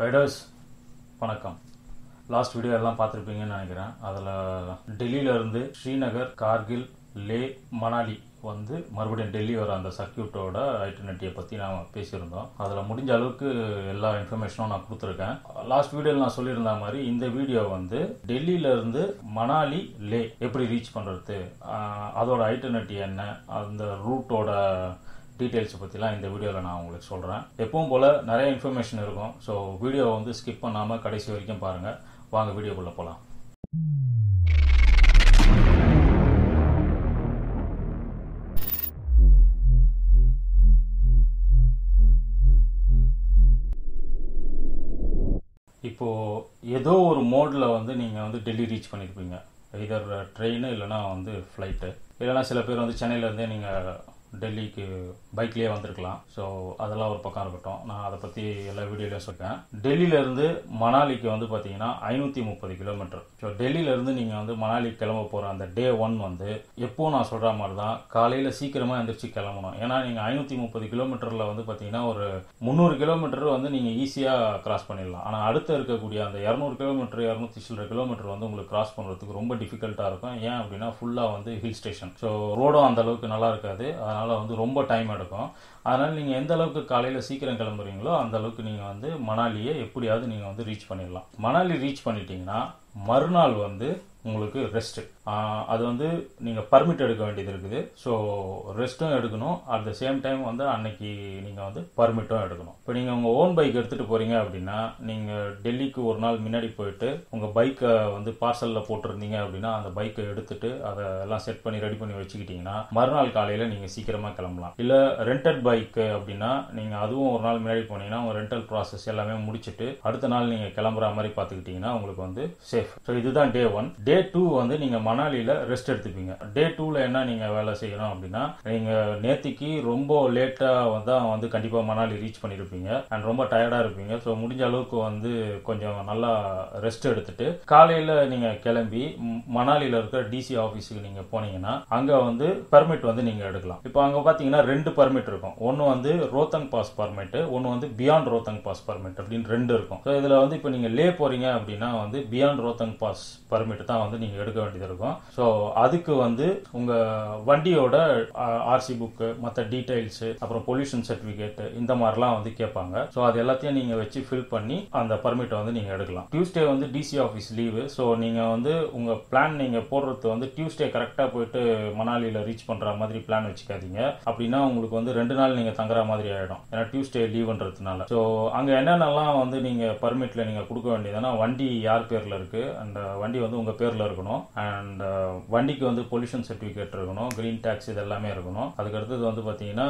Riders வணக்கம். Last video எல்லாம் பார்த்துருப்பீங்கன்னு நினைக்கிறேன். அதில் டெல்லியிலேருந்து ஸ்ரீநகர் கார்கில் லே மணாலி வந்து மறுபடியும் டெல்லி வர அந்த சர்க்கியூட்டோட ஐட்டர்னட்டியை பற்றி நான் பேசியிருந்தோம். அதில் முடிஞ்ச அளவுக்கு எல்லா இன்ஃபர்மேஷனும் நான் கொடுத்துருக்கேன். லாஸ்ட் வீடியோவில் நான் சொல்லியிருந்த மாதிரி இந்த வீடியோ வந்து டெல்லியிலேருந்து மணாலி லே எப்படி ரீச் பண்ணுறது அதோட ஐட்டர்னட்டி என்ன அந்த ரூட்டோட டீட்டெயில்ஸை பற்றிலாம் இந்த வீடியோவில் நான் உங்களுக்கு சொல்கிறேன் எப்பவும் போல் நிறைய இன்ஃபர்மேஷன் இருக்கும். ஸோ வீடியோவை வந்து ஸ்கிப் பண்ணாமல் கடைசி வரைக்கும் பாருங்கள் வாங்க வீடியோக்குள்ளே போகலாம் இப்போது ஏதோ ஒரு மோடில் வந்து நீங்கள் வந்து டெல்லி ரீச் பண்ணியிருப்பீங்க இதர் ட்ரெயின் இல்லைனா வந்து ஃப்ளைட்டு இல்லைனா சில பேர் வந்து சென்னையிலேருந்தே நீங்கள் டெல்லிக்கு பைக்லேயே வந்திருக்கலாம். ஸோ அதெல்லாம் ஒரு பக்கம் இருக்கட்டும். நான் அதை பற்றி எல்லா வீடியோலையும் சொல்லிட்டேன் டெல்லியிலேருந்து மணாலிக்கு வந்து பார்த்தீங்கன்னா ஐநூற்றி முப்பது கிலோமீட்டர் ஸோ டெல்லியிலேருந்து நீங்கள் வந்து மணாலிக்கு கிளம்ப போகிற அந்த டே ஒன் வந்து எப்போ நான் சொல்கிற மாதிரி தான் காலையில் சீக்கிரமாக எந்திரிச்சு கிளம்பணும். ஏன்னா நீங்கள் ஐநூற்றி முப்பது கிலோமீட்டரில் வந்து பார்த்தீங்கன்னா ஒரு முந்நூறு கிலோமீட்டர் வந்து நீங்கள் ஈஸியாக கிராஸ் பண்ணிடலாம். ஆனால் அடுத்து இருக்கக்கூடிய அந்த இரநூறு கிலோமீட்டர் இரநூத்தி சில்லற கிலோமீட்டர் வந்து உங்களுக்கு கிராஸ் பண்ணுறதுக்கு ரொம்ப டிஃபிகல்ட்டாக இருக்கும். ஏன் அப்படின்னா ஃபுல்லாக வந்து ஹில் ஸ்டேஷன் ஸோ ரோடும் அந்த அளவுக்கு நல்லா இருக்காது. அதனால் வந்து ரொம்ப டைம் எடுக்கும். அதனால் நீங்கள் எந்த அளவுக்கு காலையில் சீக்கிரம் கிளம்புறீங்களோ அந்த அளவுக்கு நீங்கள் வந்து மணாலியை எப்படியாவது நீங்கள் வந்து ரீச் பண்ணிடலாம். மணாலி ரீச் பண்ணிட்டீங்கன்னா மறுநாள் வந்து உங்களுக்கு ரெஸ்ட்டு அது வந்து நீங்கள் பர்மிட் எடுக்க வேண்டியது இருக்குது. ஸோ ரெஸ்ட்டும் எடுக்கணும். அட் த சேம் டைம் வந்து அன்னைக்கு நீங்கள் வந்து பர்மிட்டும் எடுக்கணும். இப்போ நீங்கள் உங்கள் ஓன் பைக் எடுத்துகிட்டு போகிறீங்க அப்படின்னா நீங்கள் டெல்லிக்கு ஒரு நாள் முன்னாடி போயிட்டு உங்கள் பைக்கை வந்து பார்சலில் போட்டிருந்தீங்க அப்படின்னா அந்த பைக்கை எடுத்துட்டு அதை எல்லாம் செட் பண்ணி ரெடி பண்ணி வச்சுக்கிட்டிங்கன்னா மறுநாள் காலையில் நீங்கள் சீக்கிரமாக கிளம்பலாம். இல்லை ரெண்டட் பைக்கு அப்படின்னா நீங்கள் அதுவும் ஒரு நாள் முன்னாடி போனீங்கன்னா உங்கள் ரெண்டல் ப்ராசஸ் எல்லாமே முடிச்சுட்டு அடுத்த நாள் நீங்கள் கிளம்புற மாதிரி பார்த்துக்கிட்டிங்கன்னா உங்களுக்கு வந்து சேஃப் ஸோ இதுதான் டே ஒன் டே டே டூ வந்து நீங்கள் மணாலியில் ரெஸ்ட் எடுத்துப்பீங்க. டே டூவில் என்ன நீங்கள் வேலை செய்யணும் அப்படின்னா நீங்கள் நேத்திக்கு ரொம்ப லேட்டாக தான் வந்து கண்டிப்பாக மணாலி ரீச் பண்ணியிருப்பீங்க அண்ட் ரொம்ப டயர்டாக இருப்பீங்க. ஸோ முடிஞ்ச அளவுக்கு வந்து கொஞ்சம் நல்லா ரெஸ்ட் எடுத்துட்டு காலையில் நீங்கள் கிளம்பி மணாலியில் இருக்கிற டிசி ஆஃபீஸுக்கு நீங்கள் போனீங்கன்னா அங்கே வந்து பர்மிட் வந்து நீங்கள் எடுக்கலாம். இப்போ அங்கே பார்த்தீங்கன்னா ரெண்டு பர்மிட் இருக்கும். ஒன்று வந்து ரோத்தங் பாஸ் பர்மிட் ஒன்று வந்து பியாண்ட் ரோத்தங் பாஸ் பர்மிட் அப்படின்னு ரெண்டு இருக்கும். ஸோ இதில் வந்து இப்போ நீங்கள் லே போகிறீங்க அப்படின்னா வந்து பியாண்ட் ரோத்தங் பாஸ் பர்மிட் தான் வந்து நீங்கள் எடுக்க வேண்டியது இருக்கும். ஸோ அதுக்கு வந்து உங்கள் வண்டியோட ஆர்சி புக்கு மற்ற டீட்டெயில்ஸு அப்புறம் பொல்யூஷன் சர்டிஃபிகேட் இந்த மாதிரிலாம் வந்து கேட்பாங்க. ஸோ அது எல்லாத்தையும் நீங்கள் வச்சு ஃபில் பண்ணி அந்த பர்மிட்டை வந்து நீங்கள் எடுக்கலாம். டியூஸ்டே வந்து டிசி ஆஃபீஸ் லீவு ஸோ நீங்கள் வந்து உங்கள் பிளான் நீங்கள் போடுறது வந்து டியூஸ்டே கரெக்டாக போயிட்டு மணாலியில் ரீச் பண்ணுற மாதிரி பிளான் வச்சுக்காதீங்க. அப்படின்னா உங்களுக்கு வந்து ரெண்டு நாள் நீங்கள் தங்குற மாதிரி ஆகிடும் ஏன்னா டியூஸ்டே லீவுன்றதுனால ஸோ அங்கே என்னென்னலாம் வந்து நீங்கள் பர்மிட்டில் நீங்கள் கொடுக்க வேண்டியதுன்னா வண்டி யார் பேரில் இருக்குது அந்த வண்டி வந்து உங்கள் பேரில் இருக்கணும். அண்ட் uh, வண்டிக்கு வந்து பொல்யூஷன் சர்டிஃபிகேட் இருக்கணும். கிரீன் டேக்ஸ் இது எல்லாமே இருக்கணும். அதுக்கு அடுத்தது வந்து பார்த்தீங்கன்னா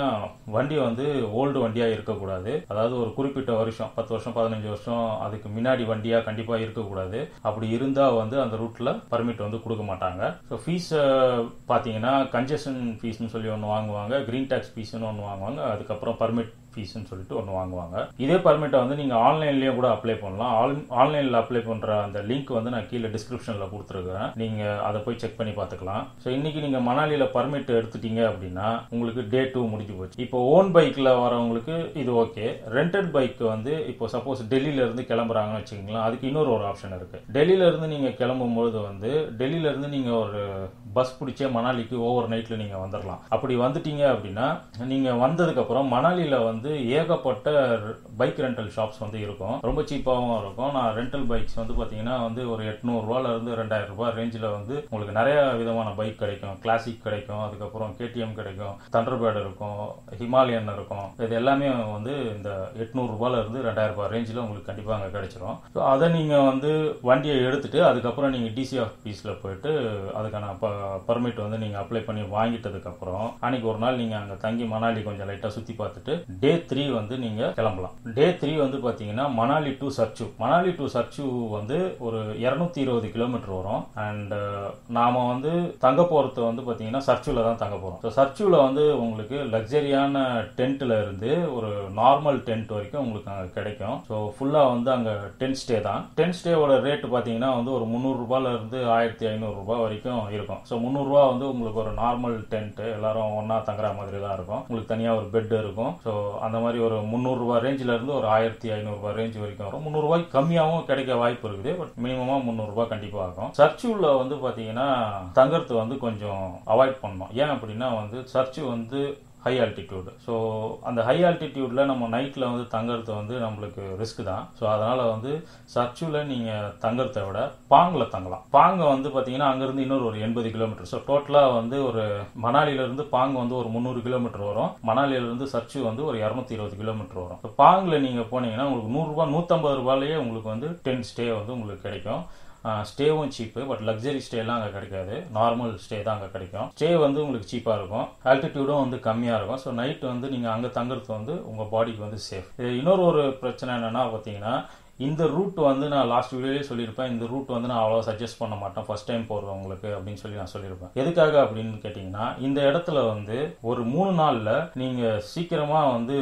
வண்டி வந்து ஓல்டு வண்டியாக இருக்கக்கூடாது. அதாவது ஒரு குறிப்பிட்ட வருஷம் பத்து வருஷம் பதினஞ்சு வருஷம் அதுக்கு முன்னாடி வண்டியாக கண்டிப்பாக இருக்கக்கூடாது. அப்படி இருந்தால் வந்து அந்த ரூட்டில் பர்மிட் வந்து கொடுக்க மாட்டாங்க. ஸோ ஃபீஸ் uh, பார்த்தீங்கன்னா கன்ஜெஷன் ஃபீஸ்னு சொல்லி ஒன்று வாங்குவாங்க. கிரீன் டேக்ஸ் ஃபீஸ்னு ஒன்று வாங்குவாங்க. அதுக்கப்புறம் பர்மிட் ஃபீஸ்ன்னு சொல்லிட்டு ஒன்று வாங்குவாங்க. இதே பர்மிட்டை வந்து நீங்கள் ஆன்லைன்லேயே கூட அப்ளை பண்ணலாம். ஆன் ஆன்லைனில் அப்ளை பண்ணுற அந்த லிங்க் வந்து நான் கீழே டிஸ்கிரிப்ஷனில் கொடுத்துருக்கேன். நீங்கள் அதை போய் செக் பண்ணி பார்த்துக்கலாம். ஸோ இன்றைக்கி நீங்கள் மணாலியில் பர்மிட் எடுத்துட்டீங்க அப்படின்னா உங்களுக்கு டே டூ முடிஞ்சு போச்சு. இப்போ ஓன் பைக்கில் வரவங்களுக்கு இது ஓகே ரெண்டட் பைக் வந்து இப்போ சப்போஸ் டெல்லியிலேருந்து கிளம்புறாங்கன்னு வச்சுக்கிங்களேன் அதுக்கு இன்னொரு ஒரு ஆப்ஷன் இருக்குது டெல்லியிலேருந்து நீங்கள் கிளம்பும்போது வந்து டெல்லியிலேருந்து நீங்கள் ஒரு பஸ் பிடிச்சே மணாலிக்கு ஓவர் நைட்டில் நீங்கள் வந்துடலாம் அப்படி வந்துட்டீங்க அப்படின்னா நீங்கள் வந்ததுக்கப்புறம் மணாலியில் வந்து வந்து ஏகப்பட்ட பைக் ரெண்டல் ஷாப்ஸ் வந்து இருக்கும். ரொம்ப சீப்பாகவும் இருக்கும். நான் ரெண்டல் பைக்ஸ் வந்து பார்த்தீங்கன்னா வந்து ஒரு எட்நூறுரூவால இருந்து ரெண்டாயிரம் ரூபாய் ரேஞ்சில் வந்து உங்களுக்கு நிறைய விதமான பைக் கிடைக்கும். கிளாசிக் கிடைக்கும். அதுக்கப்புறம் கேடிஎம் கிடைக்கும். தண்டர்பேர்டு இருக்கும். ஹிமாலயன் இருக்கும். இது எல்லாமே வந்து இந்த எட்நூறுரூபால இருந்து ரெண்டாயிரம் ரூபாய் ரேஞ்சில் உங்களுக்கு கண்டிப்பாக அங்கே கிடைச்சிரும். ஸோ அதை நீங்கள் வந்து வண்டியை எடுத்துட்டு அதுக்கப்புறம் நீங்கள் டிசி ஆஃபீஸில் போயிட்டு அதுக்கான பர்மிட் வந்து நீங்கள் அப்ளை பண்ணி வாங்கிட்டதுக்கப்புறம் அன்னைக்கு ஒரு நாள் நீங்கள் அங்கே தங்கி மணாலி கொஞ்சம் லைட்டாக சுற்றி பார்த்துட்டு டே த்ரீ வந்து நீங்க கிளம்பலாம். டே த்ரீ வந்து பாத்தீங்கன்னா மணாலி டு சர்ச்சு மணாலி டு சர்ச்சு வந்து ஒரு இருநூத்தி இருபது கிலோமீட்டர் வரும். அண்ட் uh, நாம வந்து தங்க போறது வந்து பாத்தீங்கன்னா சர்ச்சுல தான் தங்க போறோம். ஸோ சர்ச்சுல வந்து உங்களுக்கு லக்ஸரியான டென்ட்ல இருந்து ஒரு நார்மல் டென்ட் வரைக்கும் உங்களுக்கு அங்கே கிடைக்கும். ஸோ ஃபுல்லாக வந்து அங்கே டென்ட் ஸ்டே தான். டென்ட் ஸ்டேவோட ரேட்டு பார்த்தீங்கன்னா வந்து ஒரு முந்நூறுரூபால இருந்து ஆயிரத்தி ஐநூறுரூபா வரைக்கும் இருக்கும். ஸோ முந்நூறுரூவா வந்து உங்களுக்கு ஒரு நார்மல் டென்ட்டு எல்லாரும் ஒன்றா தங்குற மாதிரி தான் இருக்கும். உங்களுக்கு தனியாக ஒரு பெட் இருக்கும். ஸோ அந்த மாதிரி ஒரு முந்நூறுரூவா ரேஞ்சில் இருந்து ஒரு ஆயிரத்தி ஐநூறுரூவா ரேஞ்ச் வரைக்கும் வரும். முந்நூறுரூவாய்க்கு கம்மியாகவும் கிடைக்க வாய்ப்பு இருக்குது. பட் மினிமமாக முந்நூறுரூவா கண்டிப்பாக ஆகும். சர்ச்சுல வந்து பார்த்தீங்கன்னா தங்கறது வந்து கொஞ்சம் அவாய்ட் பண்ணணும். ஏன் அப்படின்னா வந்து சர்ச்சு வந்து ஹை ஆல்டிடியூடு ஸோ அந்த ஹை ஆல்டிடியூடில் நம்ம நைட்டில் வந்து தங்கறது வந்து நம்மளுக்கு ரிஸ்க் தான். ஸோ அதனால் வந்து சர்ச்சுவில் நீங்கள் தங்குறத விட பாங்கில் தங்கலாம். பாங்க வந்து பார்த்தீங்கன்னா அங்கேருந்து இன்னொரு ஒரு எண்பது கிலோமீட்டர் ஸோ டோட்டலாக வந்து ஒரு மணாலியிலேருந்து பாங்க வந்து ஒரு முந்நூறு கிலோமீட்டர் வரும். மணாலியிலேருந்து சர்ச்சு வந்து ஒரு இரநூத்தி இருபது கிலோமீட்டர் வரும். ஸோ பாங்கில் நீங்கள் போனீங்கன்னா உங்களுக்கு நூறுரூவா நூற்றம்பது ரூபாயிலேயே உங்களுக்கு வந்து டென் ஸ்டே வந்து உங்களுக்கு கிடைக்கும். ஸ்டேவும் சீப்பு பட் லக்ஸரி ஸ்டேலாம் அங்கே கிடைக்காது. நார்மல் ஸ்டே தான் அங்கே கிடைக்கும். ஸ்டே வந்து உங்களுக்கு சீப்பாக இருக்கும். ஆல்டிடியூடும் வந்து கம்மியாக இருக்கும். ஸோ நைட் வந்து நீங்கள் அங்கே தங்குறது வந்து உங்கள் பாடிக்கு வந்து சேஃப் இன்னொரு ஒரு பிரச்சனை என்னென்னா பார்த்தீங்கன்னா இந்த ரூட் வந்து நான் லாஸ்ட் வீடியோலேயே சொல்லியிருப்பேன். இந்த ரூட் வந்து நான் அவ்வளோ சஜஸ்ட் பண்ண மாட்டேன். ஃபர்ஸ்ட் டைம் போடுறவங்களுக்கு அப்படின்னு சொல்லி நான் சொல்லியிருப்பேன். எதுக்காக அப்படின்னு கேட்டிங்கன்னா இந்த இடத்துல வந்து ஒரு மூணு நாளில் நீங்கள் சீக்கிரமாக வந்து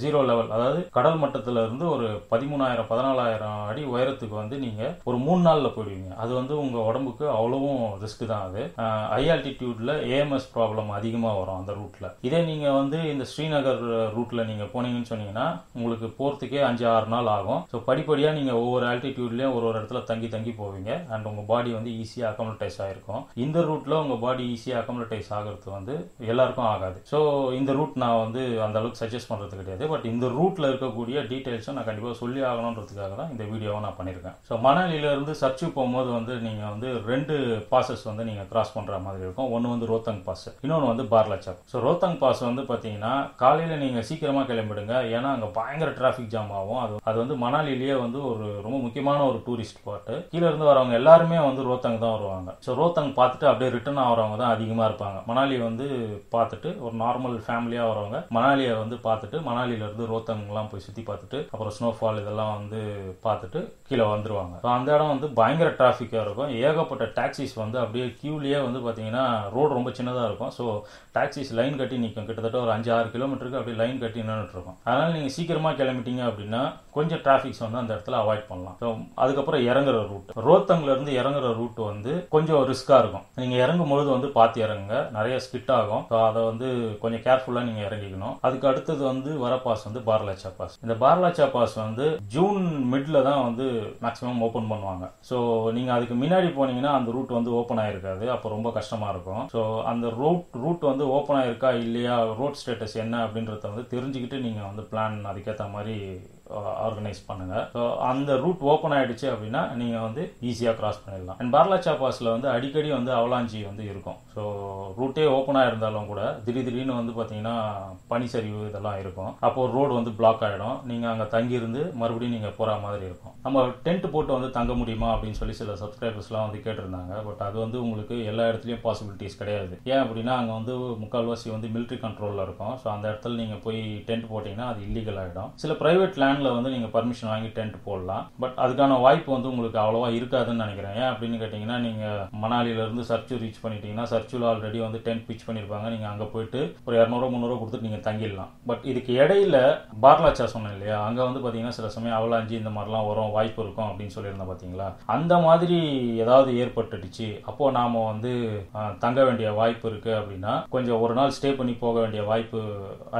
ஜீரோ லெவல் அதாவது கடல் மட்டத்தில் இருந்து ஒரு பதிமூணாயிரம் பதினாலாயிரம் அடி உயரத்துக்கு வந்து நீங்கள் ஒரு மூணு நாளில் போயிடுவீங்க. அது வந்து உங்கள் உடம்புக்கு அவ்வளவும் ரிஸ்க் தான் அது. ஹை ஆல்டிடியூட்ல ஏஎம்எஸ் ப்ராப்ளம் அதிகமாக வரும் அந்த ரூட்டில் இதே நீங்கள் வந்து இந்த ஸ்ரீநகர் ரூட்டில் நீங்கள் போனீங்கன்னு சொன்னீங்கன்னா உங்களுக்கு போகிறதுக்கே அஞ்சு ஆறு நாள் ஆகும். ஸோ படிப்படியாக நீங்கள் ஒவ்வொரு ஆல்டிடியூட்லேயும் ஒரு ஒரு இடத்துல தங்கி தங்கி போவீங்க. அண்ட் உங்கள் பாடி வந்து ஈஸியாக அக்கமடேஸ் ஆகிருக்கும் இந்த ரூட்டில் உங்கள் பாடி ஈஸியாக அக்கமடேஸ் ஆகிறது வந்து எல்லாருக்கும் ஆகாது. ஸோ இந்த ரூட் நான் வந்து அந்த அளவுக்கு சஜஸ்ட் பண்ணுறது கிடையாது. பட் இந்த ரூட்டில் இருக்கக்கூடிய டீட்டெயில்ஸும் நான் கண்டிப்பாக சொல்லி ஆகணுன்றதுக்காக தான் இந்த வீடியோவை நான் பண்ணியிருக்கேன் ஸோ மணாலியிலேருந்து சர்ச்சு போகும்போது வந்து நீங்கள் வந்து ரெண்டு பாசஸ் வந்து நீங்கள் கிராஸ் பண்ணுற மாதிரி இருக்கும். ஒன்று வந்து ரோத்தங் பாஸ் இன்னொன்று வந்து பார்லாச்சாப். ஸோ ரோத்தங் பாஸ் வந்து பார்த்தீங்கன்னா காலையில் நீங்கள் சீக்கிரமாக கிளம்பிடுங்க. ஏன்னா அங்கே பயங்கர டிராஃபிக் ஜாம் ஆகும். அது அது வந்து மணாலிலேயே வந்து ஒரு ரொம்ப முக்கியமான ஒரு டூரிஸ்ட் ஸ்பாட்டு கீழே இருந்து வரவங்க எல்லாருமே வந்து ரோத்தங் தான் வருவாங்க. ஸோ ரோத்தங் பார்த்துட்டு அப்படியே ரிட்டர்ன் ஆகிறவங்க தான் அதிகமாக இருப்பாங்க. மணாலி வந்து பார்த்துட்டு ஒரு நார்மல் ஃபேமிலியாக வரவங்க மணாலியை வந்து பார்த்துட்டு மணாலியிலேருந்து ரோத்தங்லாம் போய் சுற்றி பார்த்துட்டு அப்புறம் ஸ்னோஃபால் இதெல்லாம் வந்து பார்த்துட்டு கீழே வந்துருவாங்க. ஸோ அந்த இடம் வந்து பயங்கர டிராஃபிக்காக இருக்கும். ஏகப்பட்ட டாக்ஸிஸ் வந்து அப்படியே கியூலேயே வந்து பார்த்தீங்கன்னா ரோடு ரொம்ப சின்னதாக இருக்கும். ஸோ டாக்ஸிஸ் லைன் கட்டி நிற்கும் கிட்டத்தட்ட ஒரு அஞ்சு ஆறு கிலோமீட்டருக்கு அப்படியே லைன் கட்டி நின்றுட்டு இருக்கும். அதனால் நீங்கள் சீக்கிரமாக கிளம்பிட்டீங்க அப்படின்னா கொஞ்சம் டிராஃபிக்ஸ் வந்து அந்த இடத்துல அவாய்ட் பண்ணலாம். ஸோ அதுக்கப்புறம் இறங்குற ரூட் ரோத்தங்ல இருந்து இறங்குற ரூட் வந்து கொஞ்சம் ரிஸ்க்காக இருக்கும். நீங்கள் இறங்கும் பொழுது வந்து பார்த்து இறங்குங்க. நிறைய ஸ்கிட் ஆகும். ஸோ அதை வந்து கொஞ்சம் கேர்ஃபுல்லாக நீங்கள் இறங்கிக்கணும். அதுக்கு அடுத்தது வந்து வர பாஸ் வந்து பார்லாச்சா பாஸ் இந்த பார்லாச்சா பாஸ் வந்து ஜூன் மிட்ல தான் வந்து மேக்ஸிமம் ஓப்பன் பண்ணுவாங்க. ஸோ நீங்கள் அதுக்கு முன்னாடி போனீங்கன்னா அந்த ரூட் வந்து ஓப்பன் ஆயிருக்காது. அப்போ ரொம்ப கஷ்டமா இருக்கும். ஸோ அந்த ரூட் ரூட் வந்து ஓப்பன் ஆயிருக்கா இல்லையா? ரோட் ஸ்டேட்டஸ் என்ன அப்படின்றத வந்து தெரிஞ்சுக்கிட்டு நீங்கள் வந்து பிளான் அதுக்கேற்ற மாதிரி Uh, ஆர்கனைஸ் பண்ணுங்க. ஸோ அந்த ரூட் ஓப்பன் ஆயிடுச்சு அப்படின்னா நீங்க வந்து ஈஸியாக கிராஸ் பண்ணிடலாம். அண்ட் பார்லாச்சா பாஸ்ல வந்து அடிக்கடி வந்து அவலாஞ்சி வந்து இருக்கும். ஸோ ரூட்டே ஓப்பனாக இருந்தாலும் கூட திடீர் திடீர்னு வந்து பார்த்தீங்கன்னா பனிச்சரிவு இதெல்லாம் இருக்கும். அப்போ ரோடு வந்து பிளாக் ஆகிடும் நீங்கள் அங்கே தங்கியிருந்து மறுபடியும் நீங்கள் போகிற மாதிரி இருக்கும். நம்ம டென்ட் போட்டு வந்து தங்க முடியுமா அப்படின்னு சொல்லி சில சப்ஸ்கிரைபர்ஸ்லாம் வந்து கேட்டிருந்தாங்க. பட் அது வந்து உங்களுக்கு எல்லா இடத்துலையும் பாசிபிலிட்டிஸ் கிடையாது. ஏன் அப்படின்னா அங்கே வந்து முக்கால்வாசி வந்து மிலிட்ரி கண்ட்ரோலில் இருக்கும். ஸோ அந்த இடத்துல நீங்கள் போய் டென்ட் போட்டிங்கன்னா அது இல்லீகல் ஆகிடும் சில ப்ரைவேட் லேண்டில் வந்து நீங்கள் பர்மிஷன் வாங்கி டென்ட் போடலாம். பட் அதுக்கான வாய்ப்பு வந்து உங்களுக்கு அவ்வளோவா இருக்காதுன்னு நினைக்கிறேன். ஏன் அப்படின்னு கேட்டிங்கன்னா நீங்கள் மணாலியிலேருந்து சர்ச்சு ரீச் பண்ணிட்டீங்கன்னா சர்ச்சில் ஆல்ரெடி வந்து டென்ட் பிச் பண்ணியிருப்பாங்க நீங்கள் அங்கே போயிட்டு ஒரு இரநூறுவா முந்நூறுவா கொடுத்துட்டு நீங்கள் தங்கிடலாம். பட் இதுக்கு இடையில பார்லாச்சா சொன்னேன் இல்லையா? அங்கே வந்து பார்த்தீங்கன்னா சில சமயம் அவலாஞ்சி இந்த மாதிரிலாம் வரும் வாய்ப்பு இருக்கும் அப்படின்னு சொல்லியிருந்தேன் பார்த்தீங்களா அந்த மாதிரி ஏதாவது ஏற்பட்டுடுச்சு. அப்போ நாம வந்து தங்க வேண்டிய வாய்ப்பு இருக்கு அப்படின்னா கொஞ்சம் ஒரு நாள் ஸ்டே பண்ணி போக வேண்டிய வாய்ப்பு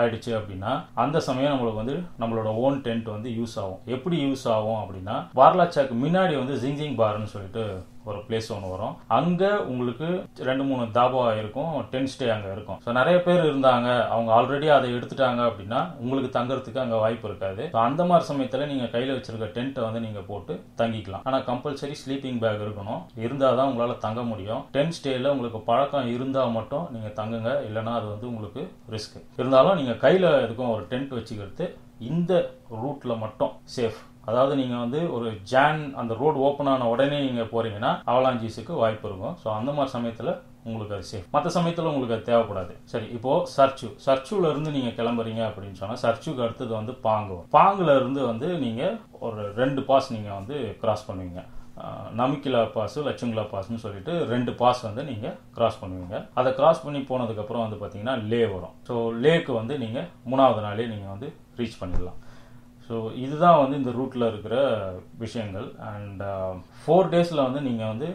ஆயிடுச்சு அப்படின்னா அந்த சமயம் நம்மளுக்கு வந்து நம்மளோட ஓன் டென்ட் வந்து யூஸ் ஆகும். எப்படி யூஸ் ஆகும் அப்படின்னா பார்லாச்சாக்கு முன்னாடி வந்து ஜிங்ஜிங் பார்னு சொல்லிட்டு ஒரு பிளேஸ் ஒன்று வரும். அங்கே உங்களுக்கு ரெண்டு மூணு தாபா இருக்கும் டென்ட் ஸ்டே அங்கே இருக்கும். ஸோ நிறைய பேர் இருந்தாங்க அவங்க ஆல்ரெடி அதை எடுத்துட்டாங்க அப்படின்னா உங்களுக்கு தங்குறதுக்கு அங்கே வாய்ப்பு இருக்காது. ஸோ அந்த மாதிரி சமயத்தில் நீங்கள் கையில் வச்சிருக்க டென்ட்டை வந்து நீங்கள் போட்டு தங்கிக்கலாம். ஆனால் கம்பல்சரி ஸ்லீப்பிங் பேக் இருக்கணும். இருந்தால் தான் உங்களால் தங்க முடியும். டென்ட் ஸ்டேயில் உங்களுக்கு பழக்கம் இருந்தால் மட்டும் நீங்கள் தங்குங்க. இல்லைன்னா அது வந்து உங்களுக்கு ரிஸ்க் இருந்தாலும் நீங்கள் கையில் இருக்கும் ஒரு டென்ட் வச்சுக்கிறது இந்த ரூட்டில் மட்டும் சேஃப் அதாவது நீங்கள் வந்து ஒரு ஜான் அந்த ரோடு ஓப்பன் ஆன உடனே நீங்கள் போகிறீங்கன்னா அவலாஞ்சிஸுக்கு வாய்ப்பு இருக்கும். ஸோ அந்த மாதிரி சமயத்தில் உங்களுக்கு அது சேஃப் மற்ற சமயத்தில் உங்களுக்கு அது தேவைப்படாது. சரி இப்போது சர்ச்சு. சர்ச்சுல இருந்து கிளம்புறீங்க அப்படின்னு சொன்னால் சர்ச்சுக்கு அடுத்தது வந்து பாங்கு. பாங்குல இருந்து வந்து நீங்கள் ஒரு ரெண்டு பாஸ் நீங்கள் வந்து கிராஸ் பண்ணுவீங்க. நமிக்கிலா பாஸ் லட்சுங்கிலா பாஸ்னு சொல்லிட்டு ரெண்டு பாஸ் வந்து நீங்க கிராஸ் பண்ணுவீங்க. அதை கிராஸ் பண்ணி போனதுக்கு அப்புறம் வந்து பாத்தீங்கன்னா லே வரும். ஸோ லேக்கு வந்து நீங்க மூணாவது நாளே நீங்க வந்து ரீச் பண்ணிடலாம். ஸோ இதுதான் வந்து இந்த ரூட்டில் இருக்கிற விஷயங்கள். அண்ட் ஃபோர் டேஸில் வந்து நீங்கள் வந்து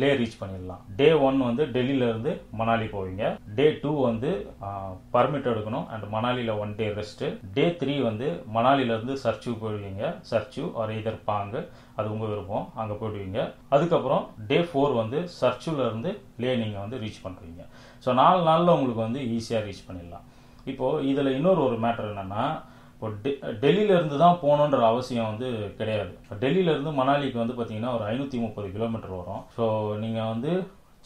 லே ரீச் பண்ணிடலாம். டே ஒன் வந்து டெல்லியிலேருந்து மணாலி போவீங்க. டே டூ வந்து uh, பர்மிட் எடுக்கணும். And மணாலியில் one day rest day three வந்து மணாலியிலேருந்து சர்ச்சு போயிடுவீங்க சர்ச்சு ஒரு இதர் பாங்கு அது உங்கள் விருப்பம். அங்கே போயிடுவீங்க. அதுக்கப்புறம் டே ஃபோர் வந்து சர்ச்சுலேருந்து லே நீங்கள் வந்து ரீச் பண்ணுறீங்க ஸோ நாலு நாளில் உங்களுக்கு வந்து ஈஸியாக ரீச் பண்ணிடலாம். இப்போது இதில் இன்னொரு ஒரு மேட்டர் என்னென்னா இப்போ டெ டெல்லியிலேருந்து தான் போகணுன்ற அவசியம் வந்து கிடையாது. இப்போ டெல்லியிலேருந்து மணாலிக்கு வந்து பார்த்தீங்கன்னா ஒரு ஐநூற்றி முப்பது கிலோமீட்டர் வரும். ஸோ நீங்கள் வந்து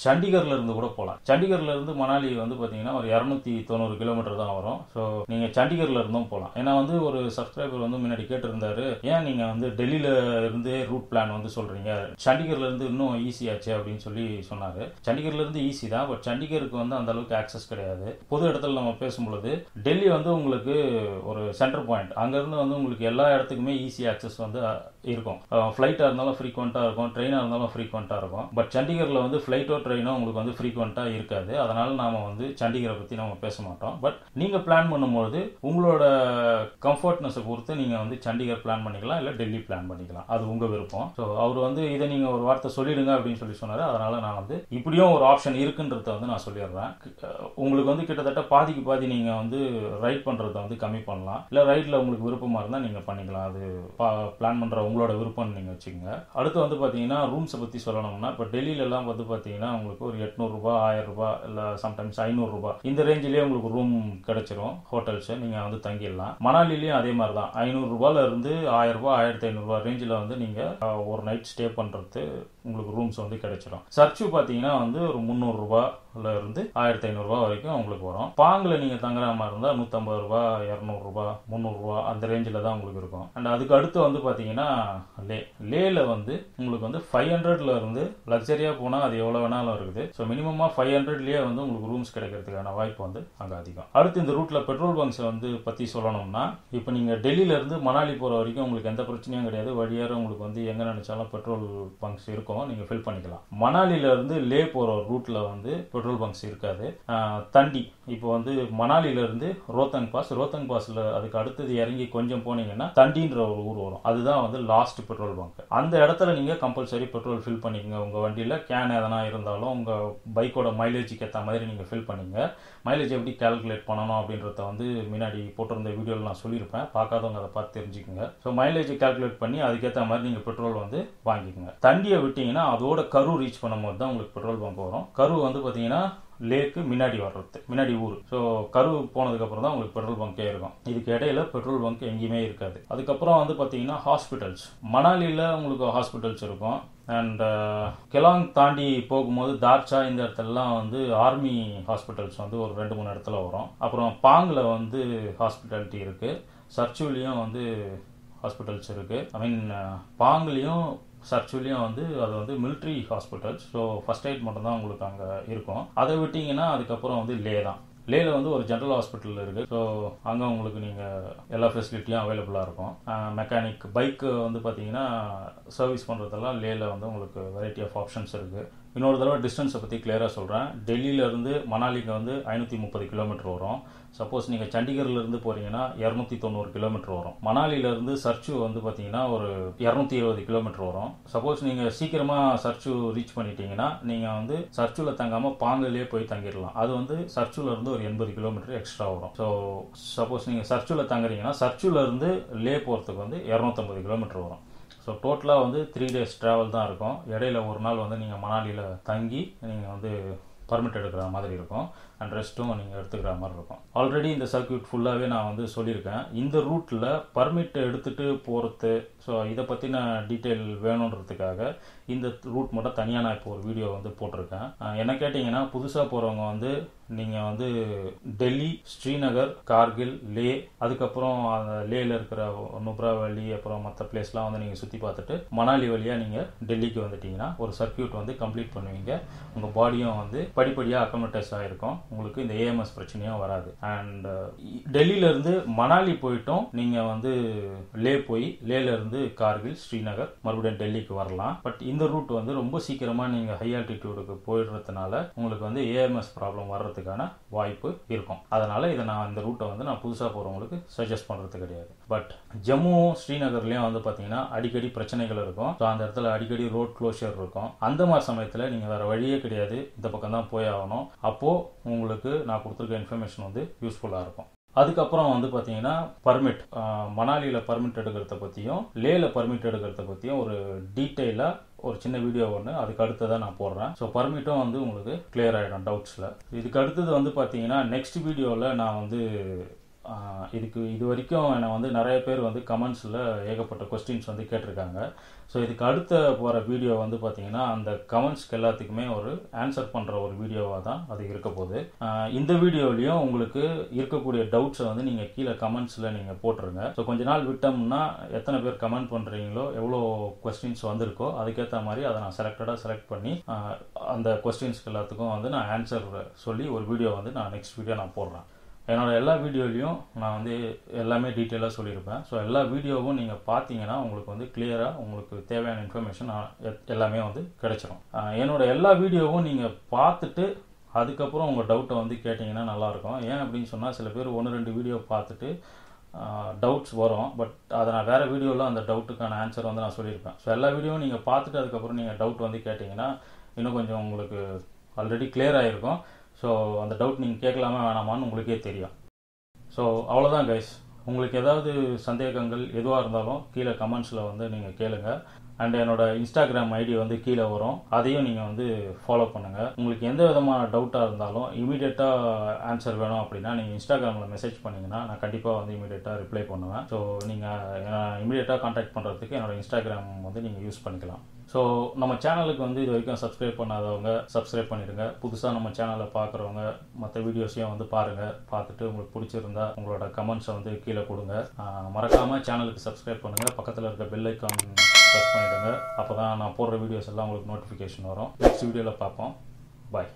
சண்டிகர்ல இருந்து கூட போகலாம் சண்டிகர்ல இருந்து மணாலி வந்து பார்த்தீங்கன்னா ஒரு இரநூத்தி தொண்ணூறு கிலோமீட்டர் தான் வரும். ஸோ நீங்கள் சண்டிகர்ல இருந்தும் போகலாம் ஏன்னா வந்து ஒரு சப்ஸ்கிரைபர் வந்து முன்னாடி கேட்டிருந்தாரு ஏன் நீங்கள் வந்து டெல்லியில இருந்து ரூட் பிளான் வந்து சொல்றீங்க? சண்டிகர்ல இருந்து இன்னும் ஈஸியாச்சு அப்படின்னு சொல்லி சொன்னாரு. சண்டிகர்ல இருந்து ஈஸி தான் பட் சண்டிகருக்கு வந்து அந்த அளவுக்கு ஆக்சஸ் கிடையாது. பொது இடத்துல நம்ம பேசும்பொழுது டெல்லி வந்து உங்களுக்கு ஒரு சென்டர் பாயிண்ட் அங்கேருந்து வந்து உங்களுக்கு எல்லா இடத்துக்குமே ஈஸி ஆக்சஸ் வந்து இருக்கும். ஃப்ளைட்டாக இருந்தாலும் ஃப்ரீக்வெண்ட்டாக இருக்கும். ட்ரெயினாக இருந்தாலும் ஃப்ரீக்வெண்ட்டாக இருக்கும். பட் சண்டிகரில் வந்து ஃப்ளைட்டோ ட்ரெயினோ உங்களுக்கு வந்து ஃப்ரீக்வெண்ட்டாக இருக்காது. அதனால் நாம் வந்து சண்டிகரை பற்றி நம்ம பேச மாட்டோம். பட் நீங்கள் பிளான் பண்ணும்போது உங்களோட கம்ஃபர்ட்னஸை பொறுத்து நீங்கள் வந்து சண்டிகர் பிளான் பண்ணிக்கலாம் இல்லை டெல்லி பிளான் பண்ணிக்கலாம். அது உங்கள் விருப்பம். ஸோ அவர் வந்து இதை நீங்கள் ஒரு வார்த்தை சொல்லிடுங்க அப்படின்னு சொல்லி சொன்னார். அதனால் நான் வந்து இப்படியும் ஒரு ஆப்ஷன் இருக்குன்றத வந்து நான் சொல்லிடுறேன். உங்களுக்கு வந்து கிட்டத்தட்ட பாதிக்கு பாதி நீங்கள் வந்து ரைட் பண்ணுறத வந்து கம்மி பண்ணலாம். இல்லை ரைட்டில் உங்களுக்கு விருப்பமாக இருந்தால் நீங்கள் பண்ணிக்கலாம். அது பிளான் பண்ணுற உங்களோட விருப்பம்னு நீங்கள் வச்சுக்கோங்க. அடுத்து வந்து பார்த்தீங்கன்னா ரூம்ஸை பற்றி சொல்லணும்னா இப்போ டெல்லியிலலாம் வந்து பார்த்தீங்கன்னா உங்களுக்கு ஒரு எட்நூறுரூபா ஆயிரரூபா இல்லை சம்டைம்ஸ் ஐநூறுரூபா இந்த ரேஞ்சிலேயே உங்களுக்கு ரூம் கிடைச்சிரும் ஹோட்டல்ஸு நீங்கள் வந்து தங்கிடலாம். மணாலிலையும் அதே மாதிரி தான் ஐநூறுரூபாலேருந்து இருந்து ஆயிரத்தி ஐநூறுரூவா ரேஞ்சில் வந்து நீங்கள் ஒரு நைட் ஸ்டே பண்ணுறது உங்களுக்கு ரூம்ஸ் வந்து கிடைச்சிடும் சர்ச்சு பார்த்தீங்கன்னா வந்து ஒரு முந்நூறுரூபால இருந்து ஆயிரத்தி ஐநூறுரூவா வரைக்கும் உங்களுக்கு வரும். பாங்கில் நீங்கள் தங்குற மாதிரி இருந்தால் நூற்றம்பது ரூபா இரநூறுபா முந்நூறுரூவா அந்த ரேஞ்சில் தான் உங்களுக்கு இருக்கும். அண்ட் அதுக்கு அடுத்து வந்து பார்த்தீங்கன்னா லே. லேல வந்து உங்களுக்கு வந்து ஃபைவ் ஹண்ட்ரட்ல இருந்து லக்ஸரியாக போனால் அது எவ்வளோ வேணால் வேணாலும் இருக்குது. ஸோ மினிமமாக ஃபைவ் ஹண்ட்ரட்லேயே வந்து உங்களுக்கு ரூம்ஸ் கிடைக்கிறதுக்கான வாய்ப்பு வந்து அங்கே அதிகம். அடுத்து இந்த ரூட்டில் பெட்ரோல் பங்க்ஸை வந்து பற்றி சொல்லணும்னா இப்போ நீங்கள் டெல்லியிலேருந்து மணாலி போகிற வரைக்கும் உங்களுக்கு எந்த பிரச்சனையும் கிடையாது. வழியார உங்களுக்கு வந்து எங்கே நினச்சாலும் பெட்ரோல் பங்க்ஸ் இருக்கும். நீங்கள் ஃபில் பண்ணிக்கலாம். மணாலியிலேருந்து லே போகிற ரூட்டில் வந்து பெட்ரோல் பங்க்ஸ் இருக்காது. தண்டி. இப்போ வந்து மணாலியிலேருந்து ரோத்தங் பாஸ். ரோத்தங் பாஸில் அதுக்கு அடுத்தது இறங்கி கொஞ்சம் போனீங்கன்னா தண்டின்ற ஒரு ஊர் வரும். அதுதான் வந்து லாஸ்ட் பெட்ரோல் பங்க் அந்த இடத்துல நீங்கள் கம்பல்சரி பெட்ரோல் ஃபில் பண்ணிக்கங்க. உங்கள் வண்டியில் கேன் எதனா இருந்தால் இருந்தாலும் உங்கள் பைக்கோட மைலேஜுக்கு ஏற்ற மாதிரி நீங்கள் ஃபில் பண்ணுங்கள் மைலேஜ் எப்படி கால்குலேட் பண்ணணும் அப்படின்றத வந்து முன்னாடி போட்டிருந்த வீடியோவில் நான் சொல்லியிருப்பேன். பார்க்காதவங்க அதை பார்த்து தெரிஞ்சுக்கோங்க. ஸோ மைலேஜ் கால்குலேட் பண்ணி அதுக்கேற்ற மாதிரி நீங்கள் பெட்ரோல் வந்து வாங்கிக்கோங்க. தண்டியை விட்டிங்கன்னா அதோட கரு ரீச் பண்ணும்போது தான் உங்களுக்கு பெட்ரோல் பம்ப் வரும். கரு வந்து பார்த்தீங்கன்னா லேக்கு முன்னாடி வர்றது முன்னாடி ஊர். ஸோ கரு போனதுக்கப்புறம் தான் உங்களுக்கு பெட்ரோல் பங்கே இருக்கும். இதுக்கு இடையில பெட்ரோல் பங்க் எங்கேயுமே இருக்காது. அதுக்கப்புறம் வந்து பார்த்தீங்கன்னா ஹாஸ்பிட்டல்ஸ். மணாலியில் உங்களுக்கு ஹாஸ்பிட்டல்ஸ் இருக்கும். அண்ட் uh, கெலாங் தாண்டி போகும்போது தார்ச்சா இந்த இடத்துலலாம் வந்து ஆர்மி ஹாஸ்பிட்டல்ஸ் வந்து ஒரு ரெண்டு மூணு இடத்துல வரும். அப்புறம் பாங்கில் வந்து ஹாஸ்பிட்டாலிட்டி இருக்குது சர்ச்சுலேயும் வந்து ஹாஸ்பிட்டல்ஸ் இருக்குது ஐ மீன் uh, பாங்லேயும் சர்ச்சுலேயும் வந்து அது வந்து military hospitals so first aid மட்டும்தான் உங்களுக்கு அங்கே இருக்கும். அதை விட்டிங்கன்னா அதுக்கப்புறம் வந்து லே தான். லேல வந்து ஒரு ஜென்ரல் ஹாஸ்பிட்டல் இருக்குது ஸோ அங்கே உங்களுக்கு நீங்கள் எல்லா ஃபெசிலிட்டியும் அவைலபிளாக இருக்கும். மெக்கானிக் பைக்கு வந்து பார்த்தீங்கன்னா சர்வீஸ் பண்ணுறதெல்லாம் லேல வந்து உங்களுக்கு வெரைட்டி ஆஃப் ஆப்ஷன்ஸ் இருக்குது இன்னொரு தடவை டிஸ்டன்ஸை பற்றி கிளியராக சொல்கிறேன் டெல்லியிலேருந்து மணாலிக்கு வந்து ஐநூற்றி முப்பது கிலோமீட்டர் வரும். சப்போஸ் நீங்கள் சண்டிகர்லேருந்து போகிறீங்கன்னா இரநூத்தி தொண்ணூறு கிலோமீட்டர் வரும். மணாலியிலேருந்து சர்ச்சு வந்து பார்த்தீங்கன்னா ஒரு இரநூத்தி இருபது கிலோமீட்டர் வரும். சப்போஸ் நீங்கள் சீக்கிரமாக சர்ச்சு ரீச் பண்ணிட்டீங்கன்னா நீங்கள் வந்து சர்ச்சில் தங்காமல் பாங்கிலே போய் தங்கிடலாம். அது வந்து சர்ச்சில் இருந்து ஒரு எண்பது கிலோமீட்டர் எக்ஸ்ட்ரா வரும். ஸோ சப்போஸ் நீங்கள் சர்ச்சில் தங்குறீங்கன்னா சர்ச்சுலேருந்து லே போகிறதுக்கு வந்து இரநூத்தம்பது கிலோமீட்டர் வரும். ஸோ டோட்டலாக வந்து த்ரீ டேஸ் ட்ராவல் தான் இருக்கும். இடையில ஒரு நாள் வந்து நீங்கள் மணாலியில் தங்கி நீங்கள் வந்து பர்மிட் எடுக்கிற மாதிரி இருக்கும். அண்ட் ரெஸ்ட்டும் நீங்கள் எடுத்துக்கிற மாதிரி இருக்கும். ஆல்ரெடி இந்த சர்க்கியூட் ஃபுல்லாகவே நான் வந்து சொல்லியிருக்கேன். இந்த ரூட்டில் பர்மிட் எடுத்துகிட்டு போகிறது ஸோ இதை பற்றின டீட்டெயில் வேணுன்றதுக்காக இந்த ரூட் மட்டும் தனியாக நான் இப்போ ஒரு வீடியோ வந்து போட்டிருக்கேன். என்ன கேட்டிங்கன்னா புதுசாக போகிறவங்க வந்து நீங்கள் வந்து டெல்லி ஸ்ரீநகர் கார்கில் லே அதுக்கப்புறம் அந்த லேயில் இருக்கிற நுப்ரா வேலி அப்புறம் மற்ற பிளேஸ்லாம் வந்து நீங்கள் சுற்றி பார்த்துட்டு மணாலி வழியாக நீங்கள் டெல்லிக்கு வந்துட்டீங்கன்னா ஒரு சர்க்கியூட் வந்து கம்ப்ளீட் பண்ணுவீங்க. உங்கள் பாடியும் வந்து படிப்படியாக அக்கமடேஸ் ஆகிருக்கும் உங்களுக்கு இந்த ஏஎம்எஸ் பிரச்சனையும் வராது. அண்ட் டெல்லியிலேருந்து மணாலி போயிட்டும் நீங்கள் வந்து லே போய் லேலேருந்து கார்கில் ஸ்ரீநகர் மறுபடியும் டெல்லிக்கு வரலாம். பட் இந்த இந்த ரூட் வந்து ரொம்ப சீக்கிரமாக நீங்கள் ஹை ஆல்டிடியூடுக்கு போயிடுறதுனால உங்களுக்கு வந்து ஏஎம்எஸ் ப்ராப்ளம் வர்றதுக்கான வாய்ப்பு இருக்கும். அதனால் இதை நான் இந்த ரூட்டை வந்து நான் புதுசாக போகிறவங்களுக்கு சஜஸ்ட் பண்ணுறது கிடையாது. பட் ஜம்முவும் ஸ்ரீநகர்லேயும் வந்து பார்த்தீங்கன்னா அடிக்கடி பிரச்சனைகள் இருக்கும். ஸோ அந்த இடத்துல அடிக்கடி ரோட் க்ளோஷர் இருக்கும். அந்த மாதிரி சமயத்தில் நீங்கள் வேறு வழியே கிடையாது. இந்த பக்கம் தான் போய் ஆகணும். அப்போது உங்களுக்கு நான் கொடுத்துருக்க இன்ஃபர்மேஷன் வந்து யூஸ்ஃபுல்லாக இருக்கும். அதுக்கப்புறம் வந்து பார்த்தீங்கன்னா பர்மிட் மணாலியில் பர்மிட் எடுக்கிறத பற்றியும் லேல பர்மிட் எடுக்கிறத பற்றியும் ஒரு டீட்டெயிலாக ஒரு சின்ன வீடியோ ஒன்று அதுக்கு அடுத்ததாக நான் போடுறேன். ஸோ பர்மிட்டும் வந்து உங்களுக்கு கிளியர் ஆகிடும் டவுட்ஸில் இதுக்கு அடுத்தது வந்து பார்த்தீங்கன்னா நெக்ஸ்ட் வீடியோவில் நான் வந்து இதுக்கு இது வரைக்கும் என்னை வந்து நிறைய பேர் வந்து கமெண்ட்ஸில் ஏகப்பட்ட கொஸ்டின்ஸ் வந்து கேட்டிருக்காங்க. ஸோ இதுக்கு அடுத்த போகிற வீடியோ வந்து பார்த்தீங்கன்னா அந்த கமெண்ட்ஸ்க்கு எல்லாத்துக்குமே ஒரு ஆன்சர் பண்ணுற ஒரு வீடியோவாக தான் அது இருக்க போகுது. இந்த வீடியோலையும் உங்களுக்கு இருக்கக்கூடிய டவுட்ஸை வந்து நீங்கள் கீழே கமெண்ட்ஸில் நீங்கள் போட்டுருங்க. ஸோ கொஞ்ச நாள் விட்டோம்னா எத்தனை பேர் கமெண்ட் பண்ணுறீங்களோ எவ்வளோ கொஸ்டின்ஸ் வந்திருக்கோ அதுக்கேற்ற மாதிரி அதை நான் செலக்டடாக செலக்ட் பண்ணி அந்த கொஸ்டின்ஸ்க்கு எல்லாத்துக்கும் வந்து நான் ஆன்சர் சொல்லி ஒரு வீடியோ வந்து நான் நெக்ஸ்ட் வீடியோ நான் போடுறேன். என்னோடய எல்லா வீடியோலையும் நான் வந்து எல்லாமே டீட்டெயிலாக சொல்லியிருப்பேன். ஸோ எல்லா வீடியோவும் நீங்கள் பார்த்தீங்கன்னா உங்களுக்கு வந்து கிளியராக உங்களுக்கு தேவையான இன்ஃபர்மேஷன் எல்லாமே வந்து கிடைச்சிரும். என்னோடய எல்லா வீடியோவும் நீங்கள் பார்த்துட்டு அதுக்கப்புறம் உங்கள் டவுட்டை வந்து கேட்டிங்கன்னா நல்லாயிருக்கும். ஏன் அப்படின்னு சொன்னால் சில பேர் ஒன்று ரெண்டு வீடியோ பார்த்துட்டு டவுட்ஸ் வரும். பட் அதை நான் வேறு வீடியோவில் அந்த டவுட்டுக்கான ஆன்சர் வந்து நான் சொல்லியிருப்பேன். ஸோ எல்லா வீடியோவும் நீங்கள் பார்த்துட்டு அதுக்கப்புறம் நீங்கள் டவுட் வந்து கேட்டிங்கன்னா இன்னும் கொஞ்சம் உங்களுக்கு ஆல்ரெடி கிளியர் ஆகிருக்கும் ஸோ அந்த டவுட் நீங்கள் கேட்கலாமா வேணாமான்னு உங்களுக்கே தெரியும். ஸோ அவ்வளோதான் கைஸ் உங்களுக்கு ஏதாவது சந்தேகங்கள் எதுவாக இருந்தாலும் கீழே கமெண்ட்ஸில் வந்து நீங்கள் கேளுங்கள் அண்ட் என்னோட இன்ஸ்டாகிராம் ஐடி வந்து கீழே வரும். அதையும் நீங்கள் வந்து ஃபாலோ பண்ணுங்கள் உங்களுக்கு எந்த விதமான டவுட்டாக இருந்தாலும் இமீடியட்டாக ஆன்சர் வேணும் அப்படின்னா நீங்கள் இன்ஸ்டாகிராமில் மெசேஜ் பண்ணிங்கன்னா நான் கண்டிப்பாக வந்து இமீடியட்டாக ரிப்ளை பண்ணுவேன். ஸோ நீங்கள் இமீடியட்டாக காண்டாக்ட் பண்ணுறதுக்கு என்னோட இன்ஸ்டாகிராம் வந்து நீங்கள் யூஸ் பண்ணிக்கலாம். ஸோ நம்ம சேனலுக்கு வந்து இது வரைக்கும் சப்ஸ்கிரைப் பண்ணாதவங்க சப்ஸ்கிரைப் பண்ணிடுங்க. புதுசாக நம்ம சேனலை பார்க்குறவங்க மற்ற வீடியோஸையும் வந்து பாருங்கள் பார்த்துட்டு உங்களுக்கு பிடிச்சிருந்தா உங்களோட கமெண்ட்ஸை வந்து கீழே கொடுங்க. மறக்காமல் சேனலுக்கு சப்ஸ்கிரைப் பண்ணுங்கள் பக்கத்தில் இருக்க பெல் ஐக்கான் ப்ரெஸ் பண்ணிவிடுங்க அப்போ தான் நான் போடுற வீடியோஸ் எல்லாம் உங்களுக்கு நோட்டிஃபிகேஷன் வரும். நெக்ஸ்ட் வீடியோவில் பார்ப்போம். பாய்